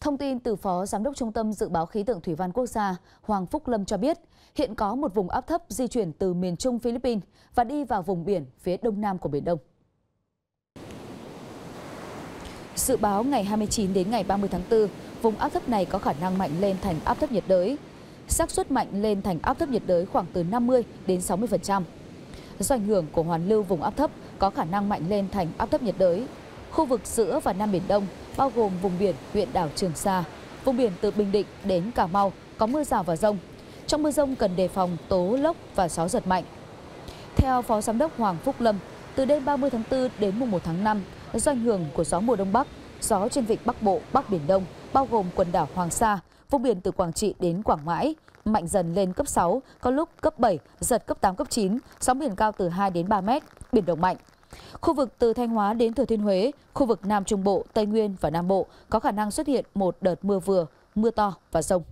Thông tin từ Phó Giám đốc Trung tâm Dự báo Khí tượng Thủy văn Quốc gia Hoàng Phúc Lâm cho biết, hiện có một vùng áp thấp di chuyển từ miền Trung Philippines và đi vào vùng biển phía đông nam của Biển Đông. Dự báo ngày 29 đến ngày 30 tháng 4, vùng áp thấp này có khả năng mạnh lên thành áp thấp nhiệt đới. xác suất mạnh lên thành áp thấp nhiệt đới khoảng từ 50 đến 60%. Do ảnh hưởng của hoàn lưu vùng áp thấp có khả năng mạnh lên thành áp thấp nhiệt đới. Khu vực giữa và Nam Biển Đông bao gồm vùng biển huyện đảo Trường Sa, vùng biển từ Bình Định đến Cà Mau có mưa rào và rông. Trong mưa rông cần đề phòng tố lốc và gió giật mạnh. Theo Phó Giám đốc Hoàng Phúc Lâm, từ đêm 30 tháng 4 đến mùng 1 tháng 5, do ảnh hưởng của gió mùa đông bắc, gió trên vịnh Bắc Bộ, Bắc Biển Đông, bao gồm quần đảo Hoàng Sa, vùng biển từ Quảng Trị đến Quảng Ngãi, mạnh dần lên cấp 6, có lúc cấp 7, giật cấp 8, cấp 9, sóng biển cao từ 2 đến 3 mét, biển động mạnh. Khu vực từ Thanh Hóa đến Thừa Thiên Huế, khu vực Nam Trung Bộ, Tây Nguyên và Nam Bộ có khả năng xuất hiện một đợt mưa vừa, mưa to và rông.